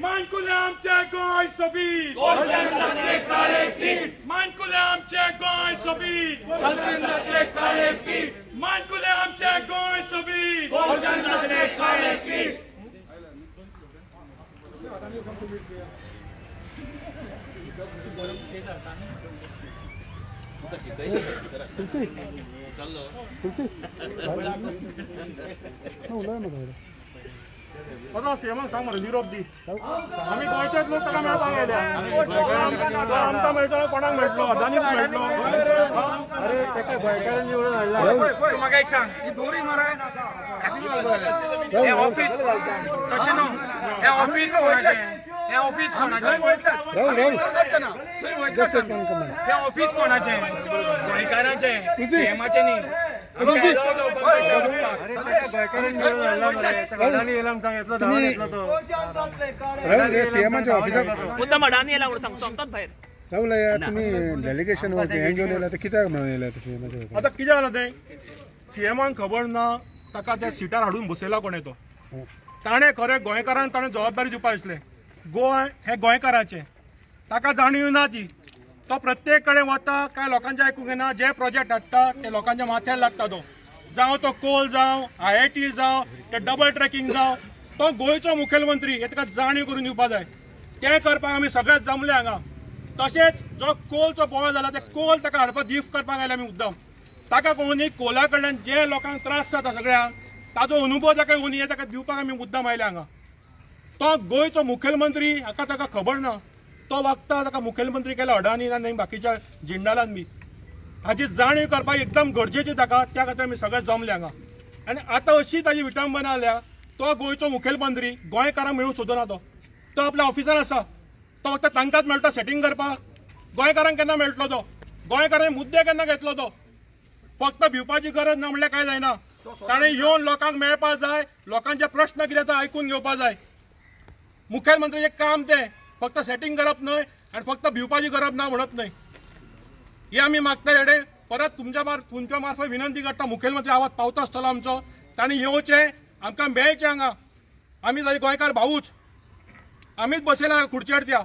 मानकुले आमचे गोंय सोबीत मानकुले आमचे गोंय सोबीत मानकुले आमचे गोंय सोबीत मानकुले आमचे गोंय सोबीत आता सीएमाक सांग मरे निरोप दी आमी गोंयचेच लोक ताका मेळपाक गेल्या तो आमकां मेळटलो कोणाक मेळटलो अदानीक मेळटलो अरे ताका गोंयकारांनी निवडून हाडला म्हाका एक सांग. ही दोरी मरे. हे ऑफिस तशें न्हू हे ऑफिस कोणाचें? हे ऑफिस कोणाचें? हे ऑफिस कोणाचें? गोंयकारांचें सीएमाचें न्ही सीएमाच्या सांग भायर राहुल या तुम्ही डेलिगेशन वरती हें घेवन येयला तर कित्याक म्हणून येयला सीएमाच्या ऑफिसाक आतां कितें जालां तें? सीएमान खबर ना ताका त्या सिटार हाडून बसयला कोणें तो? ताणें खरें गोंयकारांक ताणें जबाबदारी दिवपा दिसलें गोंय हें गोंयकाराचें. ताका जाणीव ना ती. तो प्रत्येक कडेन वता काय लोकांचें आयकूंक येना जे प्रोजेक्ट हाडटा ते लोकांच्या माथ्यार लागता तो. जावं तो कोल जावं आय आय टी जावं ते डबल ट्रॅकिंग जावं तो गोंयचो मुखेलमंत्री हे ताका जाणीव करून दिवपाक जाय. तें करपाक आमी सगळेच जमले हांगा. तशेंच जो कोलचो बोवाळ जाला ते कोल ताका हाडपाक गिफ्ट करपाक आयले आमी मुद्दम. ताका कोण कोला कडल्यान जे लोकांक त्रास जाता सगळ्यांक ताजो अनुभव ताका येवन हे ताका दिवपाक आमी मुद्दम आयले हांगा. तो गोंयचो मुखेलमंत्री हाका ताका खबर ना. तो वागता ताका मुखेलमंत्री केला अडानी आनी बाकीच्या जिंडालान बी हाची जाणीव करपाक एकदम गरजेची ताका त्या खातीर आमी सगळे जमले हांगा. आनी आतां अशी ताजी विटंबना जाल्या तो गोंयचो मुखेलमंत्री गोंयकारांक मेळूंक सोदना तो. तो आपल्या ऑफिसान आसा. तो फक्त तांकांच मेळटा सेटींग करपाक गोंयकारांक केन्ना मेळटलो तो? गोंयकारांनी मुद्दे केन्ना घेतलो तो? फक्त भिवपाची गरज ना म्हणल्यार कांय जायना. ताणें येवन लोकांक मेळपाक जाय लोकांचे प्रश्न कितें आसा आयकून घेवपाक जाय. मुखेलमंत्र्याचें काम तें फक्त सेटींग करप न्हय आनी फक्त भिवपाची गरज ना म्हणत न्हय हे आमी मागता हेडे परत तुमच्या मार तुमच्या मार्फत विनंती करता मुखेलमंत्री आवाज पावता आसतलो आमचो. तांणी येवचें आमकां मेळचें हांगा. आमी जाय गोंयकार भाऊच आमीच बसयला खुर्चेर त्या.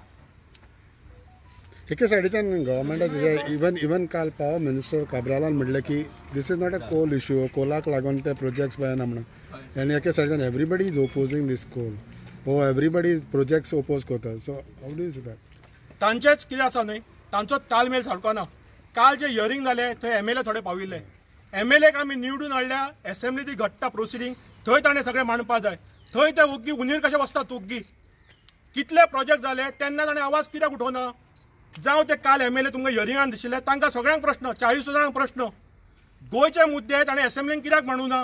एके सायडीच्यान गव्हर्मेंटाचे इवन इवन काल पावर मिनिस्टर काब्रालान म्हणलें की this is not a coal issue कोलाक लागून ते प्रोजेक्ट्स पळयना म्हणून. आनी एके सायडीच्यान everybody is opposing this coal हो एवरीबडी प्रोजेक्ट ओपोज करता so how do see that तांचेच कितें आसा न्हय तांचो तालमेल सारको ना. काल जे हियरींग जालें थंय एम एल ए थोडे पाविल्ले. एम एल एक आमी निवडून हाडल्या एसेंब्ली ती घडटा प्रोसिडींग थंय ताणें सगळें मांडपा जाय. थंय ते ओग्गी उनीर कशें बसतात ओग्गी कितले प्रोजेक्ट जाले तेन्ना ताणें आवाज कित्याक उठोवना? जावं ते काल एम एल ए तुमकां हियरिंगान दिशिल्ले तांकां सगळ्यांक प्रश्न चाळीस जाणांक प्रश्न. गोंयचे मुद्दे ताणें एसेंब्लीन कित्याक मांडूंक ना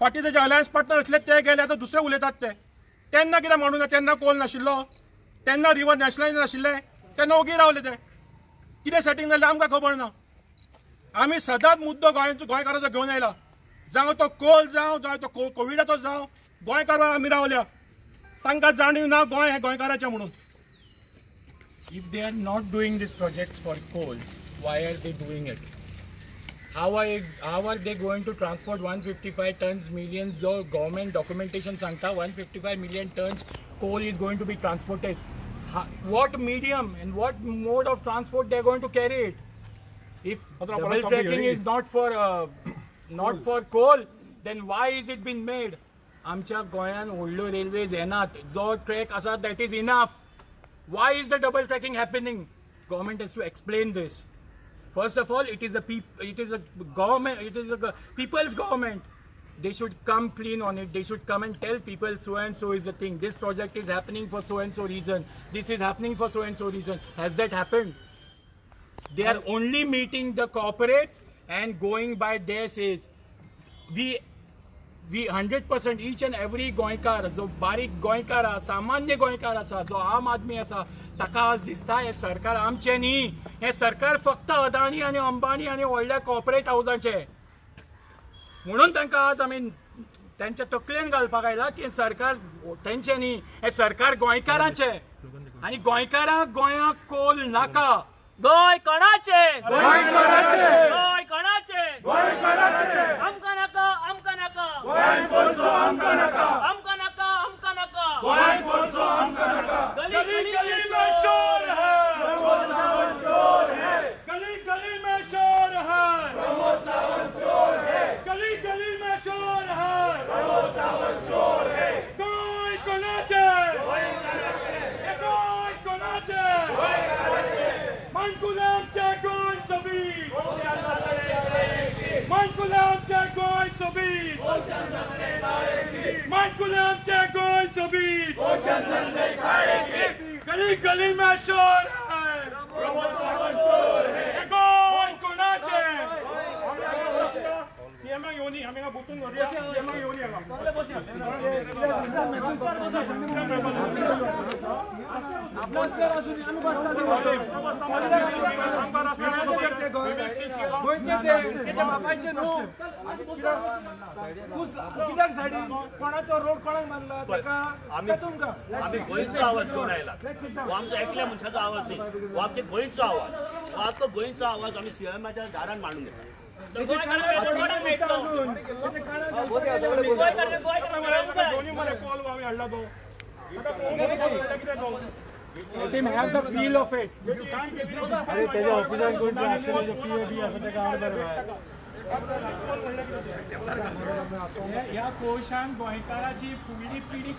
फाटीं तेजे अलायन्स पार्टनर आसले ते गेले आतां दुसरे उलयतात ते. तेन्ना कितें म्हणून ना तेन्ना कोल नाशिल्लो. तेन्ना रिवर नॅशनलायज नाशिल्ले. तेन्ना ओगी रावले ते. कितें सेटींग जालें आमकां खबर ना. आमी सदांच मुद्दो गोंयचो गोंयकाराचो घेवन आयला. जावं तो कोल जावं जावं तो को- कोविडाचो जावं गोंयकारांक आमी रावल्या. तांकां जाणीव ना गोंय हें गोंयकाराचें म्हणून. If they are not doing this project for coal why are they doing it How are, how are they going to transport 155 tons millions? जो government documentation सांगता 155 million tons coal is going to be transported. How, what medium and what mode of transport they are going to carry it? If Adra, double Bharat, tracking hearing is it. not for uh, not for coal, then why is it been made? आमच्या गोंयान व्हडल्यो railways येनात जो track आसा that is enough why is the double tracking happening government has to explain this first of all it is a it is a government it is a people's government. They should come clean on it. They should come and tell people so and so is the thing. This project is happening for so and so reason. This is happening for so and so reason. Has that happened? They are only meeting the corporates and going by their says. We we hundred percent each and every गोंयकार जो बारीक गोंयकार आसा सामान्य गोंयकार आसा जो आम आदमी आसा ताका आज दिसता हे सरकार आमचे न्ही. हे सरकार फक्त अदानी आनी अंबानी आनी व्हडल्या कॉर्पोरेट हाऊसाचे म्हणून तांकां आज आमी त्यांच्या तकलेन घालपाक आयला की सरकार तेंचे न्ही हे सरकार गोंयकारांचे. आनी गोंयकारांक गोंयाक कोल नाका. गोय कोणाचे गोय कोणाचे आमकां नाका आमकां नाका Goin' Koso, I'm go I'm gonna go. I'm Kanaka. Goin' Koso. منگولم گل سبید گلی گلی مشار आमी येऊन ये हांगा. आमकां रस्त्यार कित्याक सायडीन कोणाचो रोड कोणाक मारला ताका आम्ही ते तुमकां आम्ही गोंयचो आवाज घेऊन आयला हो आमचा एकल्या मनशाचा आवाज नाही हो आमचे गोंयचो आवाज हो आमचो गोंयचो आवाज आम्ही सीएमाच्या दारान मांडून घेता गोंयकारांना मेळटलो. गोंयकारांना गोंयकारांना मेळूंक जाय. दोन्ही मरे कॉल आम्ही हाडला तो आता कोण हाडला कितें तो Let him have the feel of it. अरे त्याच्या ऑफिसात कोण पीओडी असं ताका हाड बरं ह्या कोशान गोंयकाराची फुडली पिढी